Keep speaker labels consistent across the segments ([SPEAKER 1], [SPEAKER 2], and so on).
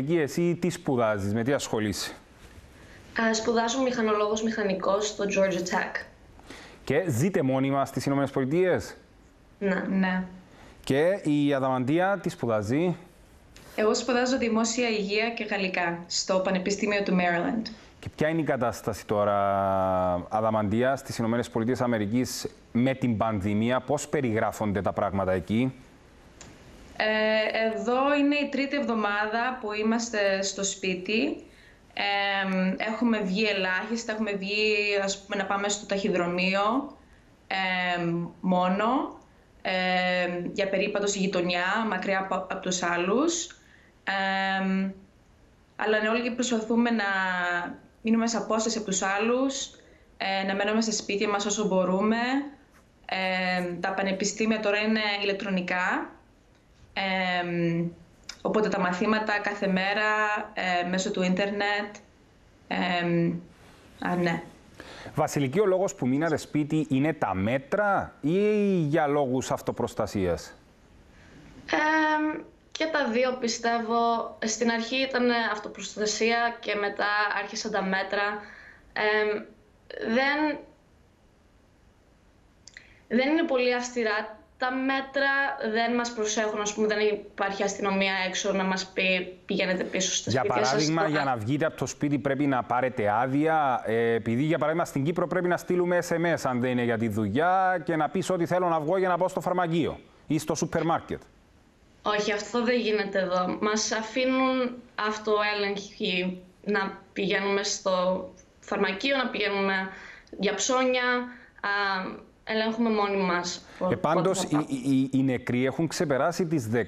[SPEAKER 1] Εκεί εσύ τι σπουδάζεις, με τι ασχολείσαι;
[SPEAKER 2] σπουδάζω μηχανολόγος μηχανικός στο Georgia Tech.
[SPEAKER 1] Και ζείτε μόνιμα στις Ηνωμένες Πολιτείες;
[SPEAKER 2] Ναι. ναι.
[SPEAKER 1] Και η Αδαμαντία τι σπουδάζει;
[SPEAKER 3] Εγώ σπουδάζω δημόσια υγεία και γαλλικά στο Πανεπιστήμιο του Maryland.
[SPEAKER 1] Και ποια είναι η κατάσταση τώρα, Αδαμαντία, στις Ηνωμένες Πολιτείες Αμερικής με την πανδημία, πώς περιγράφονται τα πράγματα εκεί;
[SPEAKER 3] Ε, εδώ είναι η τρίτη εβδομάδα που είμαστε στο σπίτι. Ε, έχουμε βγει ελάχιστα, έχουμε βγει ας πούμε, να πάμε στο ταχυδρομείο ε, μόνο, για περίπατο στη γειτονιά, μακριά από, από τους άλλους. αλλά ναι, όλοι προσπαθούμε να μείνουμε σε απόσταση από τους άλλους, να μένουμε στα σπίτια μας όσο μπορούμε. τα πανεπιστήμια τώρα είναι ηλεκτρονικά, οπότε τα μαθήματα κάθε μέρα ε, μέσω του ίντερνετ. α, ναι.
[SPEAKER 1] Βασιλική, ο λόγος που μείνατε σπίτι είναι τα μέτρα ή για λόγους αυτοπροστασίας;
[SPEAKER 2] και τα δύο πιστεύω. Στην αρχή ήταν αυτοπροστασία και μετά άρχισαν τα μέτρα. δεν, δεν είναι πολύ αυστηρά τα μέτρα δεν μας προσέχουν, ας πούμε, δεν υπάρχει αστυνομία έξω να μας πει πηγαίνετε πίσω στα
[SPEAKER 1] για
[SPEAKER 2] σπίτια
[SPEAKER 1] σας. Για παράδειγμα, για να βγείτε από το σπίτι πρέπει να πάρετε άδεια, ε, επειδή για παράδειγμα στην Κύπρο πρέπει να στείλουμε SMS αν δεν είναι για τη δουλειά και να πεις ότι θέλω να βγω για να πάω στο φαρμακείο ή στο σούπερ μάρκετ.
[SPEAKER 2] Όχι, αυτό δεν γίνεται εδώ. Μας αφήνουν αυτοέλεγχοι να πηγαίνουμε στο φαρμακείο, να πηγαίνουμε για ψώνια, ελέγχουμε μόνοι μας.
[SPEAKER 1] Ε, πάντως, οι, οι, οι, νεκροί έχουν ξεπεράσει τις 10.000.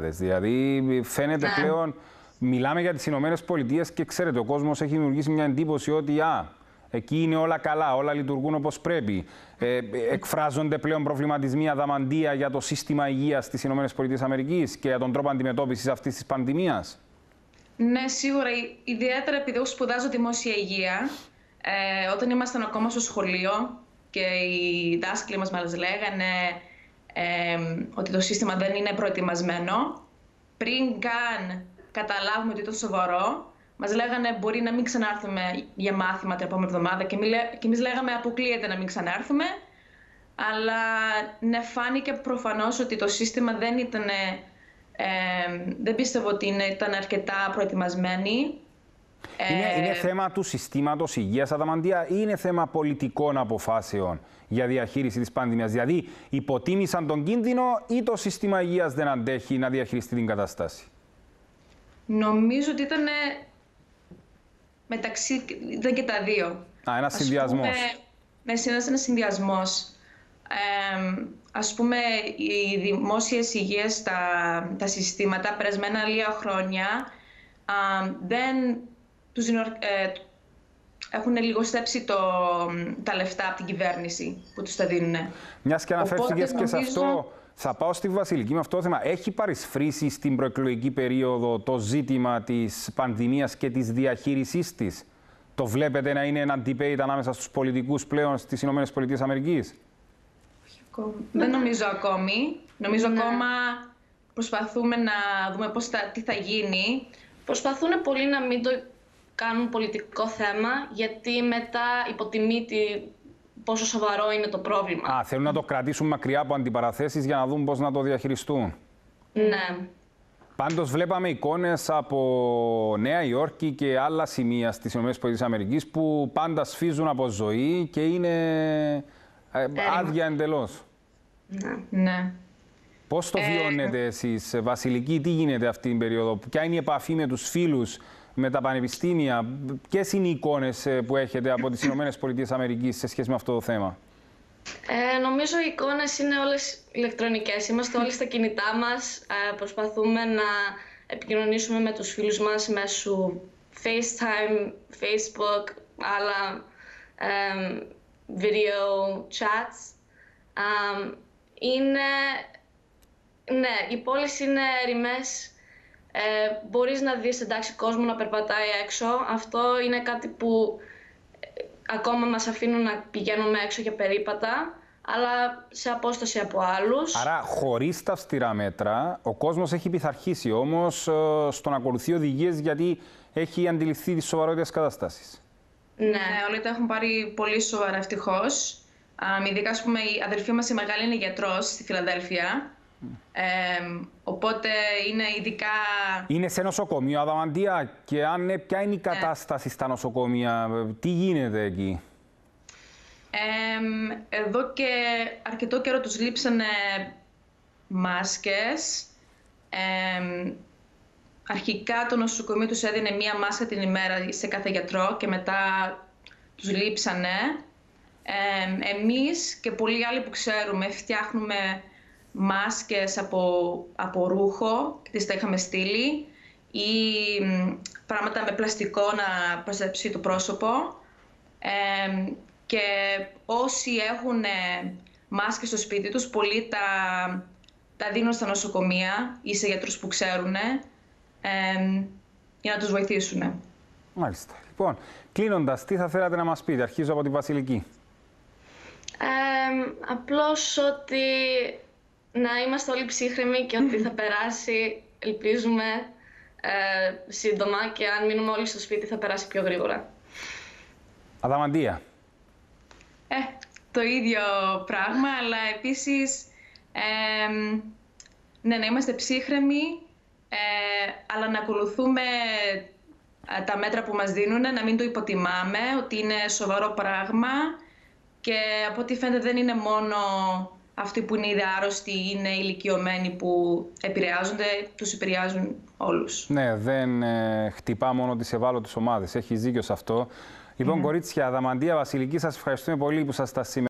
[SPEAKER 1] Δηλαδή, φαίνεται ναι. πλέον, μιλάμε για τις Ηνωμένες Πολιτείες και ξέρετε, ο κόσμος έχει δημιουργήσει μια εντύπωση ότι α, εκεί είναι όλα καλά, όλα λειτουργούν όπως πρέπει. Ε, εκφράζονται πλέον προβληματισμοί αδαμαντία για το σύστημα υγείας στις Ηνωμένες Πολιτείες Αμερικής και για τον τρόπο αντιμετώπισης αυτής της πανδημίας.
[SPEAKER 3] Ναι, σίγουρα. Ιδιαίτερα επειδή εγώ σπουδάζω δημόσια υγεία, ε, όταν ήμασταν ακόμα στο σχολείο, και οι δάσκαλοι μας μας λέγανε ότι το σύστημα δεν είναι προετοιμασμένο. Πριν καν καταλάβουμε ότι ήταν σοβαρό, μας λέγανε μπορεί να μην ξανάρθουμε για μάθημα την επόμενη εβδομάδα και, και εμείς λέγαμε αποκλείεται να μην ξανάρθουμε. Αλλά ναι, φάνηκε προφανώς ότι το σύστημα δεν ήταν... δεν πίστευω ότι ήταν αρκετά προετοιμασμένοι
[SPEAKER 1] είναι, είναι ε, θέμα του συστήματος υγείας, Αδαμαντία, ή είναι θέμα πολιτικών αποφάσεων για διαχείριση της πανδημίας; Δηλαδή, υποτίμησαν τον κίνδυνο ή το σύστημα υγείας δεν αντέχει να διαχειριστεί την κατάσταση;
[SPEAKER 3] Νομίζω ότι ήταν μεταξύ, ήταν και τα δύο.
[SPEAKER 1] Α, ένας συνδυασμός.
[SPEAKER 3] Ναι, ένας συνδυασμός. Ε, ας πούμε, οι δημόσιες υγείες, τα, τα συστήματα, περασμένα λίγα χρόνια, δεν τους ε, έχουν λιγοστέψει το, τα λεφτά από την κυβέρνηση που τους τα δίνουν.
[SPEAKER 1] Μιας και αναφέρθηκες και σε αυτό, θα πάω στη Βασιλική με αυτό το θέμα. Έχει παρισφρήσει στην προεκλογική περίοδο το ζήτημα της πανδημίας και της διαχείρισής της; Το βλέπετε να είναι ένα debate ανάμεσα στους πολιτικούς πλέον στις Ηνωμένες Πολιτείες Αμερικής;
[SPEAKER 3] Δεν νομίζω ακόμη. Νομίζω ναι. ακόμα προσπαθούμε να δούμε πώς θα, τι θα γίνει.
[SPEAKER 2] Προσπαθούν πολύ να μην το κάνουν πολιτικό θέμα, γιατί μετά υποτιμεί πόσο σοβαρό είναι το πρόβλημα.
[SPEAKER 1] Α, θέλουν να το κρατήσουν μακριά από αντιπαραθέσεις για να δουν πώς να το διαχειριστούν.
[SPEAKER 2] Ναι.
[SPEAKER 1] Πάντως βλέπαμε εικόνες από Νέα Υόρκη και άλλα σημεία στις ΗΠΑ που πάντα σφίζουν από ζωή και είναι ε, άδεια εντελώς.
[SPEAKER 2] Ναι. ναι.
[SPEAKER 1] Πώς το ε, βιώνετε εσείς, Βασιλική, τι γίνεται αυτή την περίοδο, ποια είναι η επαφή με τους φίλους, με τα πανεπιστήμια. Ποιες είναι οι εικόνες ε, που έχετε από τις ΗΠΑ σε σχέση με αυτό το θέμα;
[SPEAKER 2] Ε, νομίζω οι εικόνες είναι όλες ηλεκτρονικές. Είμαστε όλοι στα κινητά μας. Ε, προσπαθούμε να επικοινωνήσουμε με τους φίλους μας μέσω FaceTime, Facebook, άλλα ε, video chats. είναι... Ναι, οι πόλεις είναι ερημές ε, μπορείς να δεις εντάξει κόσμο να περπατάει έξω. Αυτό είναι κάτι που ε, ακόμα μας αφήνουν να πηγαίνουμε έξω για περίπατα. αλλά σε απόσταση από άλλους.
[SPEAKER 1] Άρα, χωρίς τα αυστηρά μέτρα, ο κόσμος έχει πειθαρχήσει όμως ε, στο να ακολουθεί οδηγίες γιατί έχει αντιληφθεί τη σοβαρότητα της κατάστασης.
[SPEAKER 2] Ναι.
[SPEAKER 3] Ναι, όλοι τα έχουν πάρει πολύ σοβαρά ευτυχώς. Ειδικά, ας πούμε, η αδελφή μας η μεγάλη είναι γιατρός στη Φιλαδέλφια. Ε, οπότε είναι ειδικά...
[SPEAKER 1] Είναι σε νοσοκομείο, Αδαμαντία, και αν ναι, ποια είναι η κατάσταση στα νοσοκομεία, τι γίνεται εκεί;
[SPEAKER 3] Εμ, εδώ και αρκετό καιρό τους λείψανε μάσκες. Εμ, αρχικά το νοσοκομείο τους έδινε μία μάσκα την ημέρα σε κάθε γιατρό και μετά τους λείψανε. Εμ, εμείς και πολλοί άλλοι που ξέρουμε φτιάχνουμε μάσκες από, από ρούχο και τις τα είχαμε στείλει ή μ, πράγματα με πλαστικό να προστατεύσει το πρόσωπο. Εμ, και όσοι έχουν ε, μάσκες στο σπίτι τους, πολλοί τα, τα δίνουν στα νοσοκομεία ή σε γιατρούς που ξέρουν ε, για να τους βοηθήσουν.
[SPEAKER 1] Μάλιστα. Λοιπόν, κλείνοντας, τι θα θέλατε να μας πείτε; Αρχίζω από τη Βασιλική.
[SPEAKER 2] Ε, απλώς ότι να είμαστε όλοι ψύχρεμοι και ότι θα περάσει, ελπίζουμε, ε, σύντομα και αν μείνουμε όλοι στο σπίτι θα περάσει πιο γρήγορα.
[SPEAKER 1] Αδαμαντία.
[SPEAKER 3] Ε, το ίδιο πράγμα, αλλά επίσης εμ, ναι, να είμαστε ψύχρεμοι, ε, αλλά να ακολουθούμε ε, τα μέτρα που μας δίνουν, να μην το υποτιμάμε, ότι είναι σοβαρό πράγμα και από ό,τι φαίνεται δεν είναι μόνο αυτοί που είναι ήδη άρρωστοι, είναι ηλικιωμένοι που επηρεάζονται, τους επηρεάζουν όλους.
[SPEAKER 1] Ναι, δεν ε, χτυπά μόνο τις ευάλωτες ομάδες. Έχεις δίκιο σε αυτό. Λοιπόν, κορίτσια, Αδαμαντία Βασιλική, σας ευχαριστούμε πολύ που σας τα σήμερα.